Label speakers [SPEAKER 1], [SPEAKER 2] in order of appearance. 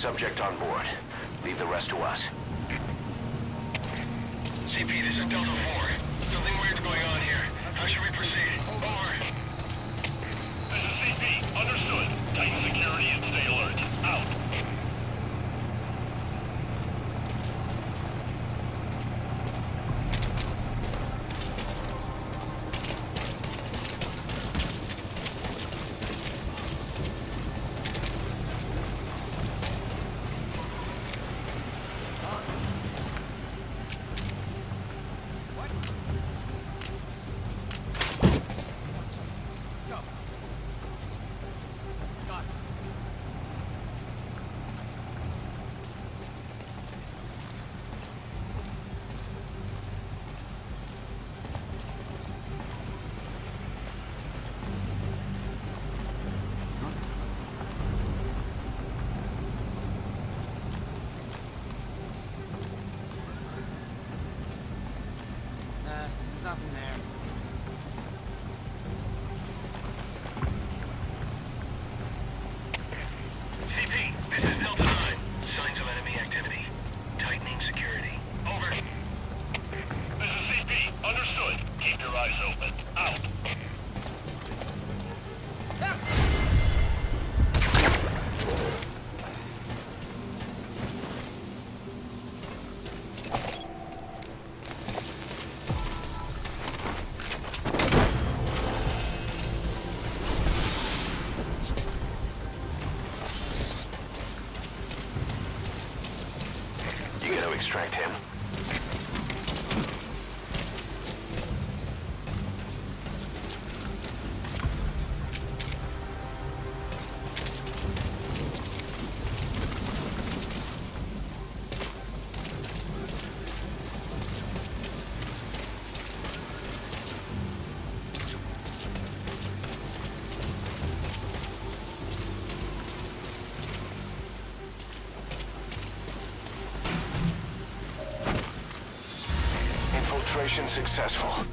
[SPEAKER 1] Subject on board. Leave the rest to us.
[SPEAKER 2] CP, this is Delta 4.
[SPEAKER 1] Building. Infiltration successful.